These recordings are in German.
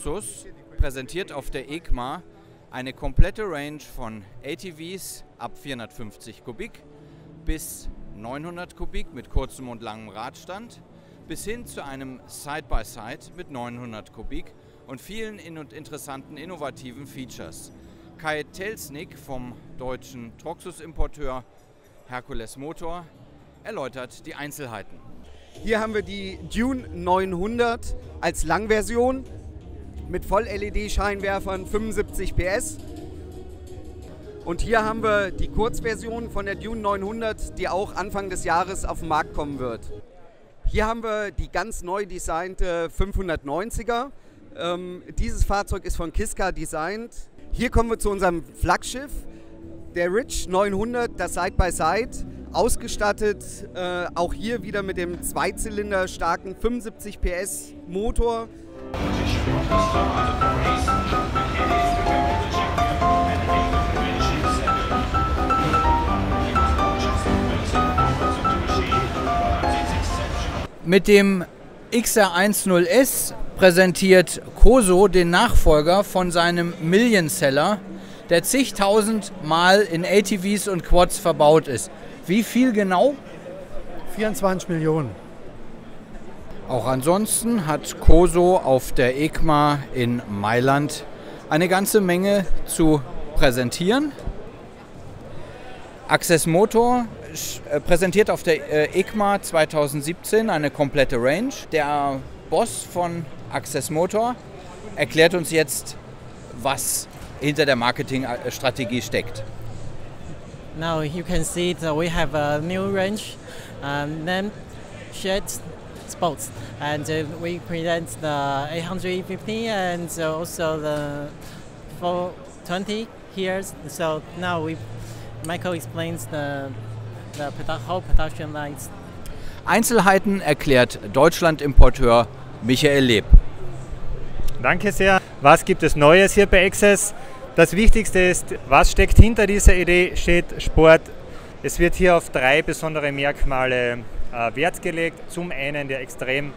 Troxus präsentiert auf der ECMA eine komplette Range von ATVs ab 450 Kubik bis 900 Kubik mit kurzem und langem Radstand bis hin zu einem Side-by-Side -Side mit 900 Kubik und vielen in und interessanten innovativen Features. Kai Telsnick vom deutschen Troxus-Importeur Hercules Motor erläutert die Einzelheiten. Hier haben wir die Dune 900 als Langversion mit Voll-LED-Scheinwerfern 75 PS. Und hier haben wir die Kurzversion von der Dune 900, die auch Anfang des Jahres auf den Markt kommen wird. Hier haben wir die ganz neu designte 590er. Ähm, dieses Fahrzeug ist von Kiska designt. Hier kommen wir zu unserem Flaggschiff, der Rich 900, das Side-by-Side. -Side ausgestattet, äh, auch hier wieder mit dem Zweizylinder starken 75 PS Motor. Mit dem XR10S präsentiert Koso den Nachfolger von seinem Million Seller, der zigtausend Mal in ATVs und Quads verbaut ist. Wie viel genau? 24 Millionen. Auch ansonsten hat Koso auf der ECMA in Mailand eine ganze Menge zu präsentieren. Access Motor äh, präsentiert auf der ECMA 2017 eine komplette Range. Der Boss von Access Motor erklärt uns jetzt, was hinter der Marketingstrategie steckt. Now you can see that we have a new range um, named Shed Sports, and uh, we present the 850 and also the 420 here. So now we, Michael explains the, the whole production lines. Einzelheiten erklärt Deutschland-Importeur Michael Leb. Danke sehr. Was gibt es Neues hier bei Access? Das Wichtigste ist, was steckt hinter dieser Idee, steht Sport. Es wird hier auf drei besondere Merkmale Wert gelegt. Zum einen der extrem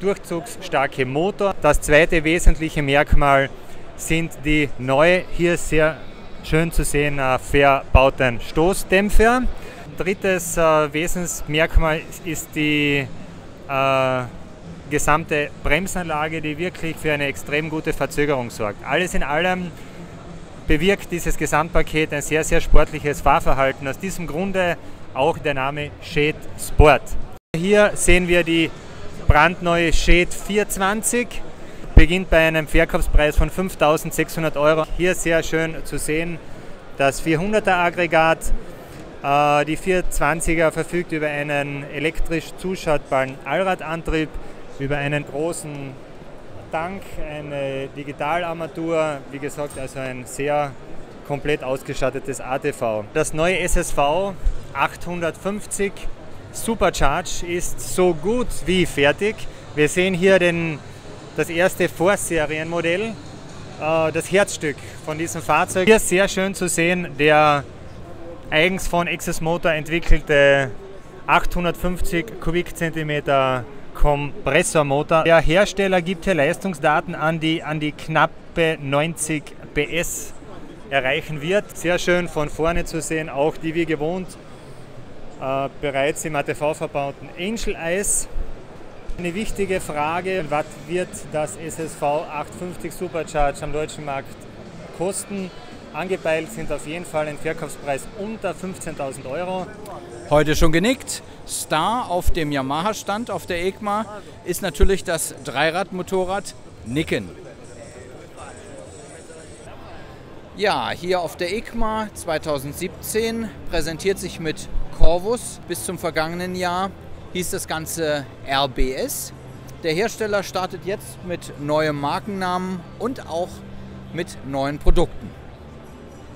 durchzugsstarke Motor. Das zweite wesentliche Merkmal sind die neu hier sehr schön zu sehen äh, verbauten Stoßdämpfer. Drittes äh, Wesensmerkmal ist die äh, gesamte Bremsanlage, die wirklich für eine extrem gute Verzögerung sorgt. Alles in allem bewirkt dieses Gesamtpaket ein sehr, sehr sportliches Fahrverhalten. Aus diesem Grunde auch der Name Shade Sport. Hier sehen wir die brandneue Shade 420, beginnt bei einem Verkaufspreis von 5.600 Euro. Hier sehr schön zu sehen das 400er Aggregat. Äh, die 420er verfügt über einen elektrisch zuschaltbaren Allradantrieb, über einen großen Tank, eine Digitalarmatur, wie gesagt, also ein sehr komplett ausgestattetes ATV. Das neue SSV 850 Supercharge ist so gut wie fertig. Wir sehen hier den, das erste Vorserienmodell, äh, das Herzstück von diesem Fahrzeug. Hier sehr schön zu sehen, der eigens von Access Motor entwickelte 850 Kubikzentimeter Kompressormotor. Der Hersteller gibt hier Leistungsdaten an, die an die knappe 90 PS erreichen wird. Sehr schön von vorne zu sehen, auch die wie gewohnt äh, bereits im ATV verbauten Angel Eyes. Eine wichtige Frage, was wird das SSV 850 Supercharge am deutschen Markt kosten? Angepeilt sind auf jeden Fall ein Verkaufspreis unter 15.000 Euro. Heute schon genickt. Star auf dem Yamaha-Stand auf der EGMA ist natürlich das Dreiradmotorrad Nicken. Ja, hier auf der EGMA 2017 präsentiert sich mit Corvus. Bis zum vergangenen Jahr hieß das Ganze RBS. Der Hersteller startet jetzt mit neuem Markennamen und auch mit neuen Produkten.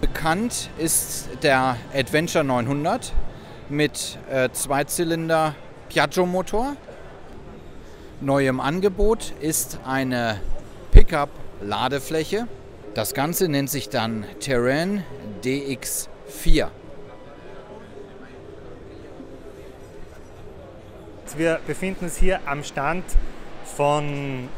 Bekannt ist der Adventure 900 mit äh, Zweizylinder Piaggio-Motor. Neu im Angebot ist eine Pickup-Ladefläche. Das Ganze nennt sich dann Terrain DX4. Wir befinden uns hier am Stand von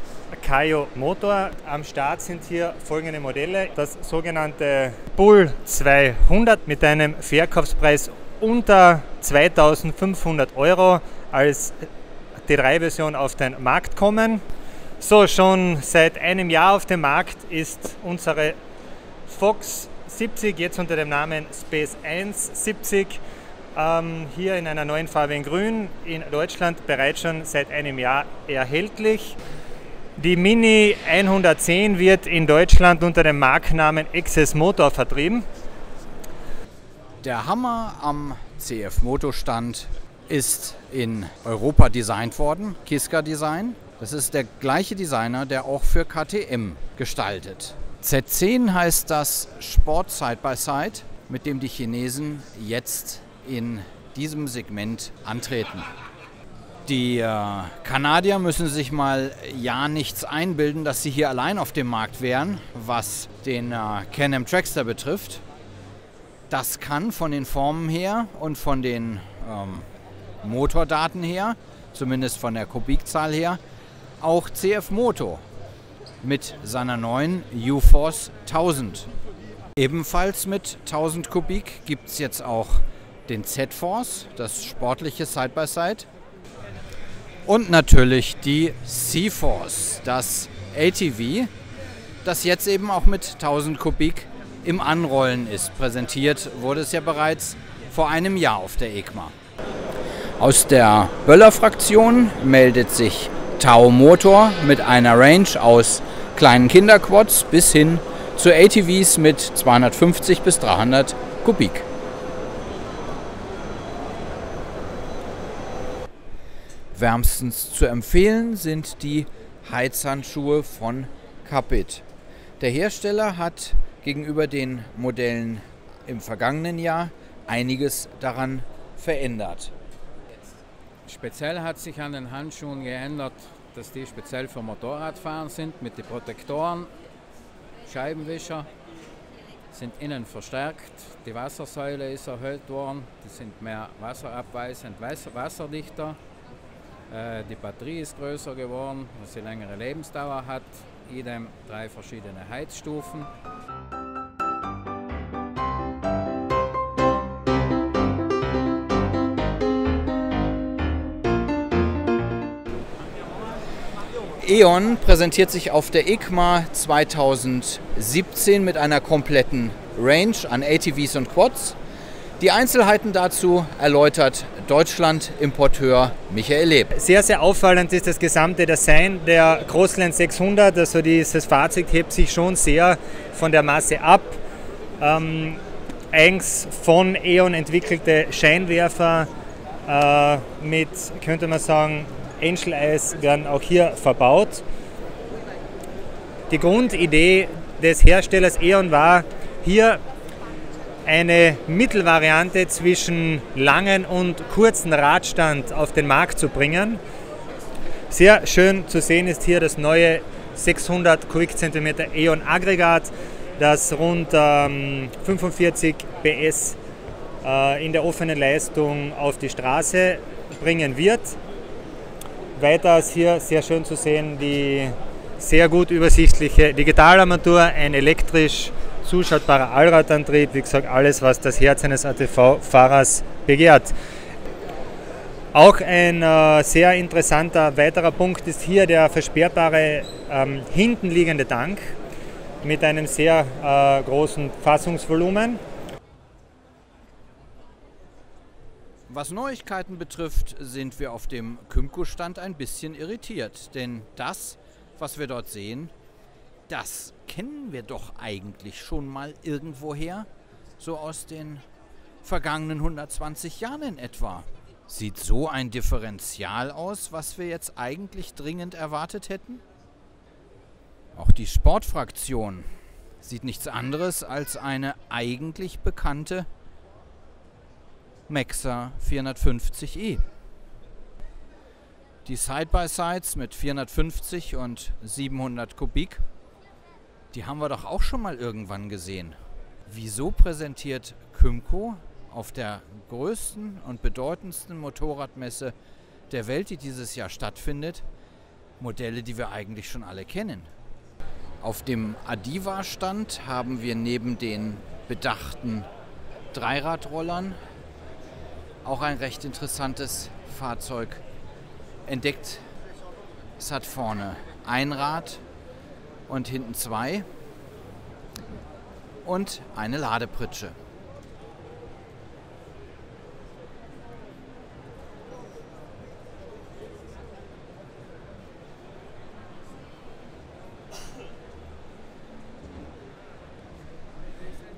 Kayo Motor. Am Start sind hier folgende Modelle. Das sogenannte Bull 200 mit einem Verkaufspreis unter 2500 Euro als T3-Version auf den Markt kommen. So, schon seit einem Jahr auf dem Markt ist unsere Fox 70, jetzt unter dem Namen Space 1 70, ähm, hier in einer neuen Farbe in Grün, in Deutschland bereits schon seit einem Jahr erhältlich. Die Mini 110 wird in Deutschland unter dem Markennamen Access Motor vertrieben. Der Hammer am CF Motostand ist in Europa designt worden, Kiska Design. Das ist der gleiche Designer, der auch für KTM gestaltet. Z10 heißt das Sport Side by Side, mit dem die Chinesen jetzt in diesem Segment antreten. Die äh, Kanadier müssen sich mal ja nichts einbilden, dass sie hier allein auf dem Markt wären, was den äh, Can-Am Trackster betrifft. Das kann von den Formen her und von den ähm, Motordaten her, zumindest von der Kubikzahl her, auch CF Moto mit seiner neuen UForce 1000. Ebenfalls mit 1000 Kubik gibt es jetzt auch den Z-Force, das sportliche Side-by-Side. -Side. Und natürlich die C-Force, das ATV, das jetzt eben auch mit 1000 Kubik im Anrollen ist. Präsentiert wurde es ja bereits vor einem Jahr auf der ECMA. Aus der Böller-Fraktion meldet sich Tau Motor mit einer Range aus kleinen Kinderquads bis hin zu ATVs mit 250 bis 300 Kubik. Wärmstens zu empfehlen sind die Heizhandschuhe von Capit. Der Hersteller hat gegenüber den Modellen im vergangenen Jahr einiges daran verändert. Speziell hat sich an den Handschuhen geändert, dass die speziell für Motorradfahren sind mit den Protektoren, Scheibenwischer sind innen verstärkt, die Wassersäule ist erhöht worden, die sind mehr wasserabweisend, wasserdichter, äh, die Batterie ist größer geworden, dass sie längere Lebensdauer hat, idem drei verschiedene Heizstufen. E.ON präsentiert sich auf der ECMA 2017 mit einer kompletten Range an ATVs und Quads. Die Einzelheiten dazu erläutert Deutschland-Importeur Michael Leb. Sehr, sehr auffallend ist das gesamte Design der Crossland 600. Also dieses Fahrzeug hebt sich schon sehr von der Masse ab. Ähm, eigens von E.ON entwickelte Scheinwerfer äh, mit, könnte man sagen, Angel Eyes werden auch hier verbaut. Die Grundidee des Herstellers E.ON war, hier eine Mittelvariante zwischen langen und kurzen Radstand auf den Markt zu bringen. Sehr schön zu sehen ist hier das neue 600 Kubikzentimeter E.ON Aggregat, das rund ähm, 45 PS äh, in der offenen Leistung auf die Straße bringen wird. Weiter ist hier sehr schön zu sehen die sehr gut übersichtliche Digitalarmatur, ein elektrisch zuschaltbarer Allradantrieb, wie gesagt, alles, was das Herz eines ATV-Fahrers begehrt. Auch ein äh, sehr interessanter weiterer Punkt ist hier der versperrbare ähm, hinten liegende Tank mit einem sehr äh, großen Fassungsvolumen. Was Neuigkeiten betrifft, sind wir auf dem Kymco-Stand ein bisschen irritiert, denn das, was wir dort sehen, das kennen wir doch eigentlich schon mal irgendwoher, so aus den vergangenen 120 Jahren in etwa. Sieht so ein Differential aus, was wir jetzt eigentlich dringend erwartet hätten? Auch die Sportfraktion sieht nichts anderes als eine eigentlich bekannte Mexa 450e. Die Side-by-Sides mit 450 und 700 Kubik, die haben wir doch auch schon mal irgendwann gesehen. Wieso präsentiert Kymco auf der größten und bedeutendsten Motorradmesse der Welt, die dieses Jahr stattfindet, Modelle, die wir eigentlich schon alle kennen. Auf dem Adiva-Stand haben wir neben den bedachten Dreiradrollern auch ein recht interessantes Fahrzeug entdeckt. Es hat vorne ein Rad und hinten zwei und eine Ladepritsche.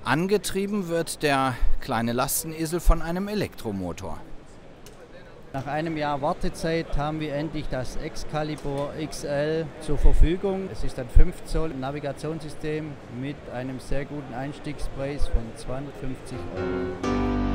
Angetrieben wird der kleine Lastenesel von einem Elektromotor. Nach einem Jahr Wartezeit haben wir endlich das Excalibur XL zur Verfügung. Es ist ein 5 Zoll Navigationssystem mit einem sehr guten Einstiegspreis von 250 Euro.